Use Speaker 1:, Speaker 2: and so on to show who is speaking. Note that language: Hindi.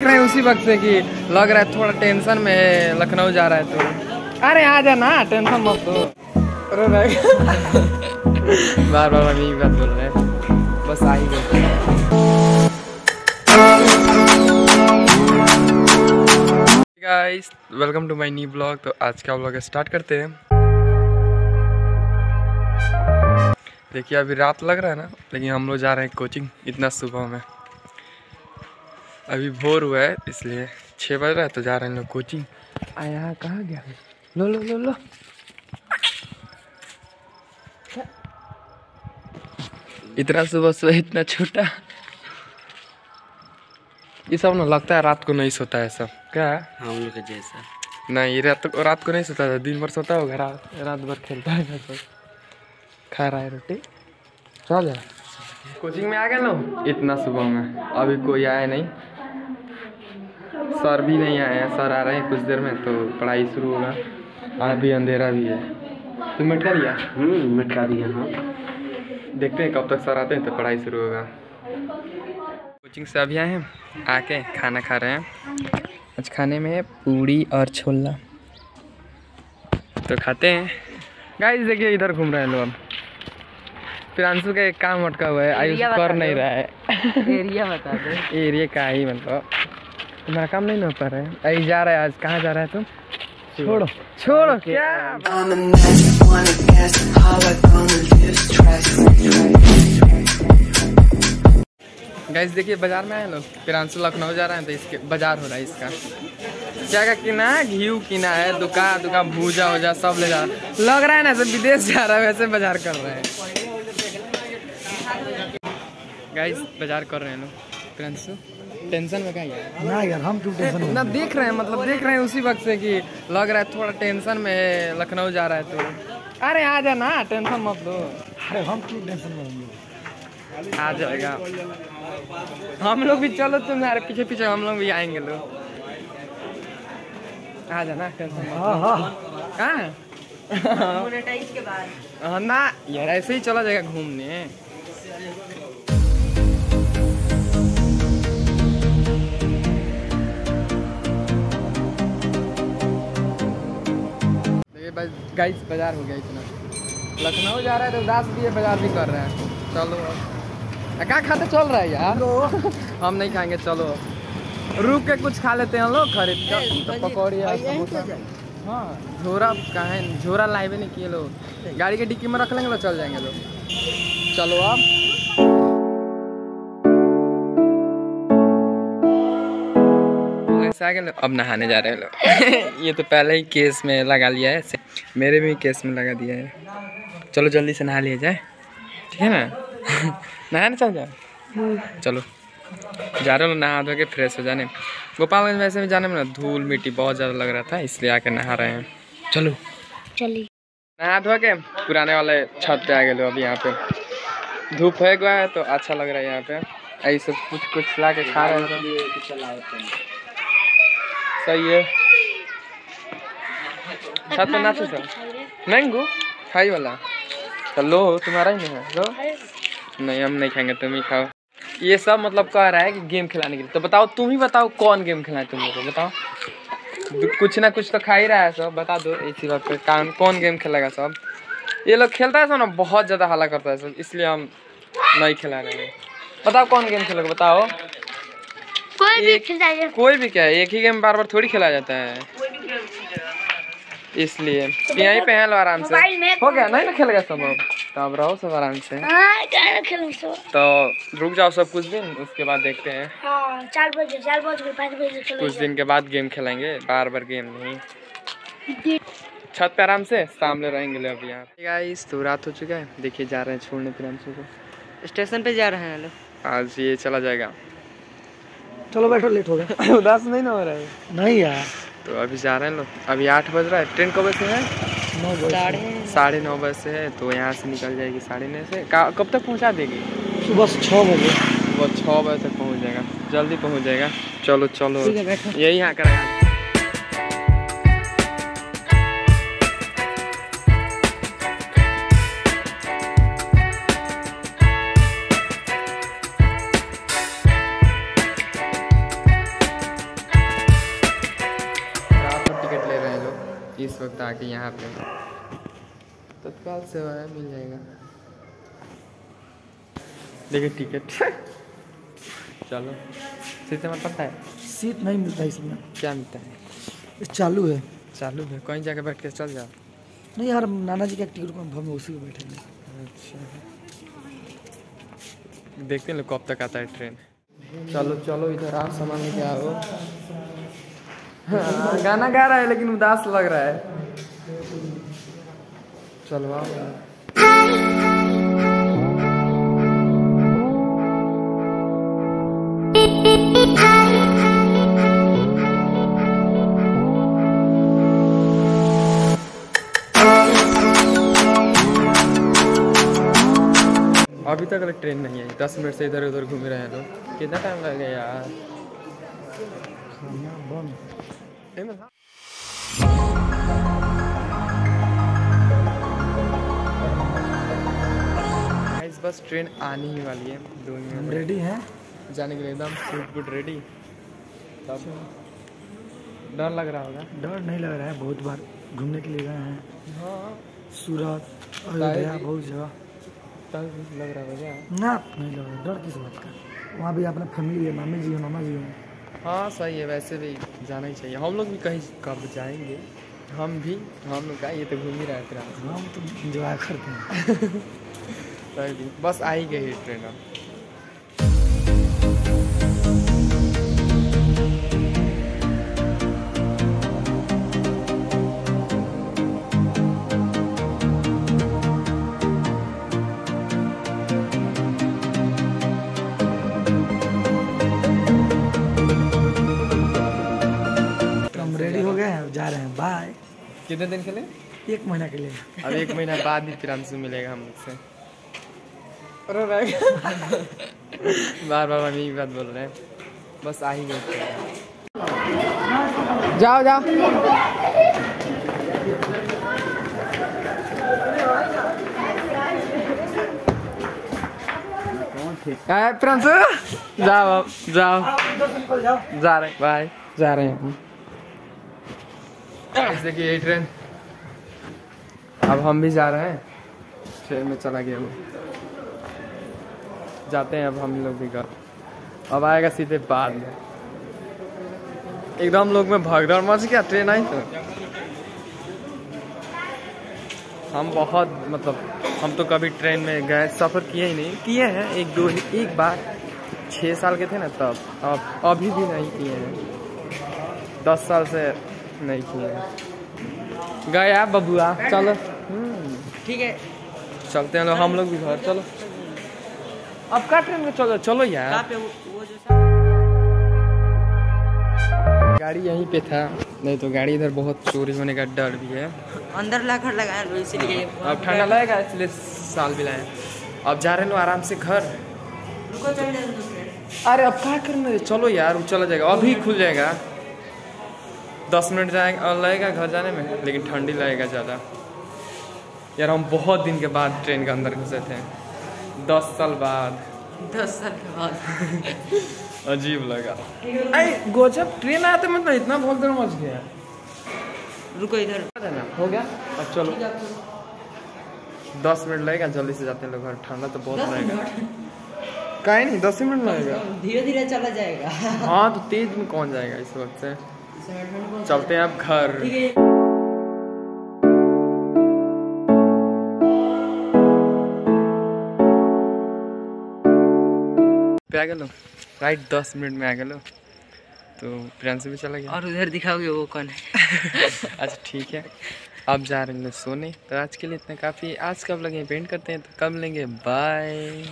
Speaker 1: रहे हैं उसी वक्त से कि लग रहा है थोड़ा टेंशन में लखनऊ जा रहा है तो। अरे आ जा ना, टेंशन मत है। बार बार हम बात बोल रहे बस आ ही गए। Guys welcome to my new blog तो आज का ब्लॉग स्टार्ट करते हैं। देखिए, अभी रात लग रहा है ना, लेकिन हम लोग जा रहे हैं कोचिंग इतना सुबह में। अभी भोर हुआ है इसलिए छः बज रहा है तो जा रहे हैं लोग कोचिंग। आया कहाँ गया? लो लो लो लो। इतना सुबह सुबह इतना छोटा। ये सब ना लगता है रात को नहीं सोता है सब। क्या है?
Speaker 2: हम लोग के जैसा।
Speaker 1: नहीं ये रात को रात को नहीं सोता था दिन भर सोता होगा रात रात भर खेलता है सब। खा रहा है रोटी। चल जा। कोचिंग में आ गए ना इतना सुबह में। अभी कोई आया नहीं। सर भी नहीं आए हैं। सर आ रहे हैं कुछ देर में तो पढ़ाई शुरू होगा। अभी अंधेरा भी है। तुम मिटा लिया
Speaker 2: हम्म मिटा दिया हाँ।
Speaker 1: देखते हैं कब तक सर आते हैं तो पढ़ाई शुरू होगा। कोचिंग से अभी आए हैं आके खाना खा रहे हैं। आज खाने में पूड़ी और छोला। तो खाते हैं। गाइस देखिए इधर घूम रहे हैं लोग प्रियांशु का एक काम अटका हुआ है आयुष कर नहीं रहा है।
Speaker 2: एरिया बता दे।
Speaker 1: एरिया का ही मतलब। तुम्हारा काम नहीं ना हो पा रहा है। अभी जा रहा है आज। कहाँ जा रहा है तुम? छोड़ो। छोड़ो। क्या. गैस देखिए बाज़ार में आए लोग। प्रियांशु लखनऊ जा रहे हैं तो इसके बाज़ार हो रहा है इसका। क्या क्या किना है? घी किना है दुका दुका भूजा वूजा सब ले जा रहा है। लग रहा है ना सब विदेश जा रहा है वैसे बाज़ार कर रहे हैं। गाइस बाज़ार कर रहे हैं लोग प्रियांशु टेंशन में क्या है?
Speaker 3: ना यार हम क्यों टेंशन
Speaker 1: ना देख रहे हैं मतलब देख रहे हैं उसी वक्त से कि लग रहा है थोड़ा टेंशन में है लखनऊ जा रहा है तो। अरे आ जा ना टेंशन मत लो।
Speaker 3: अरे हम क्यों टेंशन में होंगे?
Speaker 1: आ जाएगा। हम लोग भी चलो तुम्हारे पीछे पीछे हम लोग भी आएँगे लोग। आ जाना टेंशन मत
Speaker 3: हाँ हाँ।
Speaker 1: हाँ हाँ, ना यार ऐसे ही चला जाएगा घूमने। बस गाइस बाज़ार हो गया इतना। लखनऊ जा रहा है तो उदास भी है बाज़ार भी कर रहे हैं। चलो अब। क्या खाते चल रहा है यार? हम नहीं खाएँगे चलो रुक के कुछ खा लेते हैं लोग खरीद कर तो पकौड़ी हाँ झोरा कहाँ है? झोरा लाइवे नहीं किए लोग। गाड़ी के डिक्की में रख लेंगे लोग चल जाएँगे लोग। चलो अब। ऐसे आ गए लोग, अब नहाने जा रहे हैं लोग। ये तो पहले ही केस में लगा लिया है मेरे भी केस में लगा दिया है। चलो जल्दी से नहा लिया जाए। ठीक है ना? नहाने चल जाए चलो। जा रहे हो नहा धो के फ्रेश हो जाने। गोपालगंज वैसे भी जाने में ना धूल मिट्टी बहुत ज़्यादा लग रहा था इसलिए आके नहा रहे हैं। चलो।
Speaker 4: चलिए।
Speaker 1: नहा धो के पुराने वाले छत पे आ गए लोग अभी यहाँ पे। धूप है गया है तो अच्छा लग रहा है यहाँ पे। ऐसे कुछ कुछ ला के खा रहे हैं। सही है। छत पे नाचो सर मैंगो खाई वाला। तो लो तुम्हारा ही नहीं है लो। नहीं हम नहीं खाएँगे तुम ही खाओ। ये सब मतलब कह रहा है कि गेम खिलाने के लिए। तो बताओ तुम ही बताओ कौन गेम खिलाए तुम लोग को बताओ। कुछ ना कुछ तो खा ही रहा है सब बता दो इसी बात पे कौन कौन गेम खेलेगा सब। ये लोग खेलता है सब ना बहुत ज़्यादा हल्ला करता है सब इसलिए हम नहीं खिला रहे हैं। बताओ कौन गेम खेलोगे बताओ।
Speaker 4: कोई भी खिलाइए
Speaker 1: कोई भी क्या है एक ही गेम बार बार थोड़ी खेला जाता है। इसलिए यहीं पे हैं लो आराम से। हो गया नहीं ना खेलेगा सब अब। तो अब रहो सब आराम से।
Speaker 4: हाँ खेलूँ
Speaker 1: तो रुक जाओ सब कुछ दिन उसके बाद देखते हैं।
Speaker 4: हाँ चार बजे चार बजे पाँच बजे
Speaker 1: कुछ दिन के बाद गेम खेलेंगे बार बार गेम नहीं। छत पे आराम से सामने रहेंगे लोग यहाँ गाइस तो रात हो चुका है। देखिए जा रहे हैं छोड़ने प्रियांशु को
Speaker 2: स्टेशन पे जा रहे हैं लोग
Speaker 1: आज ये चला जाएगा।
Speaker 3: चलो बैठो लेट हो गया।
Speaker 1: उदास नहीं ना हो रहा है?
Speaker 3: नहीं यार।
Speaker 1: तो अभी जा रहे हैं लोग। अभी आठ बज रहा है। ट्रेन कब से है?
Speaker 3: नौ बजे
Speaker 1: साढ़े नौ बजे से है तो यहाँ से निकल जाएगी साढ़े नौ से। कब तक पहुँचा देगी?
Speaker 3: सुबह छः बजे।
Speaker 1: सुबह छः बजे तक पहुँच जाएगा। जल्दी पहुँच जाएगा। चलो चलो। यही यहाँ करेगा इस वक्त आके यहाँ पे तत्काल सेवा है मिल जाएगा। देखिए टिकट। चलो। सीते में पता है?
Speaker 3: सीट नहीं मिलता है इसमें।
Speaker 1: क्या मिलता है?
Speaker 3: चालू है।
Speaker 1: चालू है। कहीं जाके बैठ के चल जाओ।
Speaker 3: नहीं यार नाना जी का टिकट कंफर्म है उसी को बैठेंगे।
Speaker 1: अच्छा। देखते हैं लोग कब तक आता है ट्रेन। चलो चलो इधर आप सामान लेके आओ। हाँ, गाना गा रहा है लेकिन उदास लग रहा है। चलो आओ अभी तक अगर ट्रेन नहीं आई दस मिनट से इधर उधर घूम रहे हैं लोग। कितना टाइम लग गया यार? बस ट्रेन आने ही वाली है दो
Speaker 3: हम
Speaker 1: मिनट
Speaker 3: रेडी हैं।
Speaker 1: जाने के लिए एकदम सूट बूट रेडी तब डर लग रहा होगा।
Speaker 3: डर नहीं लग रहा है बहुत बार घूमने के लिए गए हैं।
Speaker 1: हाँ।
Speaker 3: सूरत अयोध्या बहुत जगह।
Speaker 1: डर लग रहा होगा।
Speaker 3: ना नहीं लग रहा डर किस बात का? वहाँ भी अपना फैमिली है मामी जी हो मामा जी हो।
Speaker 1: हाँ सही है वैसे भी जाना ही चाहिए। हम लोग भी कहीं कब जाएँगे? हम भी हम लोग का ये तो घूम ही रहे थे
Speaker 3: हम तो इंजॉय करते हैं।
Speaker 1: सही भी बस आ ही गई है ट्रेन अब।
Speaker 3: तो हम रेडी हो गए हैं जा रहे हैं। बाय
Speaker 1: कितने दिन के लिए?
Speaker 3: एक महीना के लिए।
Speaker 1: अब एक महीना बाद ही प्रियांशु मिलेगा हम लोग बार बार हम यही बात बोल रहे हैं बस आ ही गए जाओ जाओ जाओ जाओ जा रहे बाय जा रहे हैं हम कि यही ट्रेन अब हम भी जा रहे हैं ट्रेन में चला गया वो जाते हैं अब हम लोग भी घर। अब आएगा सीधे बाद में। एकदम लोग में भगदड़ मच गया ट्रेन आई तो। हम बहुत मतलब हम तो कभी ट्रेन में गए सफ़र किए ही नहीं। किए हैं एक दो एक बार। छः साल के थे ना तब। अब अभी भी नहीं किए हैं। दस साल से नहीं किए हैं। गए बबुआ? चलो।
Speaker 2: ठीक है।
Speaker 1: चलते हैं लोग हम लोग भी घर। चलो। अब का ट्रेन में चलो चलो यार। गाड़ी यहीं पे था नहीं तो गाड़ी इधर बहुत चोरी होने का डर भी है।
Speaker 2: अंदर लाकर लगाया लो इसीलिए
Speaker 1: अब ठंडा लगेगा इसलिए साल भी लाए अब जा रहे हैं लोग आराम से घर।
Speaker 2: रुको चल
Speaker 1: अरे अब क्या करना है? चलो यार वो चला जाएगा अभी खुल जाएगा। दस मिनट जाएगा और लगेगा घर जाने में लेकिन ठंडी लगेगा ज़्यादा। यार हम बहुत दिन के बाद ट्रेन के अंदर घुसे थे। दस साल बाद।
Speaker 2: दस साल के बाद।
Speaker 1: अजीब लगा। अरे गजब ट्रेन आया तो मतलब इतना भगदड़ मच गया।
Speaker 2: रुको इधर।
Speaker 1: हो गया? अब चलो। दस मिनट लगेगा जल्दी से जाते हैं लोग घर ठंडा तो बहुत लगेगा काहे नहीं दस ही मिनट लगेगा।
Speaker 2: धीरे धीरे चला जाएगा।
Speaker 1: हाँ तो तेज में कौन जाएगा इस वक्त से? चलते हैं अब घर। पे आ गए राइट दस मिनट में आ गए तो प्रियांश भी चला गया।
Speaker 2: और उधर दिखाओगे वो कौन है?
Speaker 1: अच्छा ठीक है। अब जा रहे हैं सोने। तो आज के लिए इतना काफ़ी। आज कब लगे पेंट करते हैं तो कब लेंगे बाय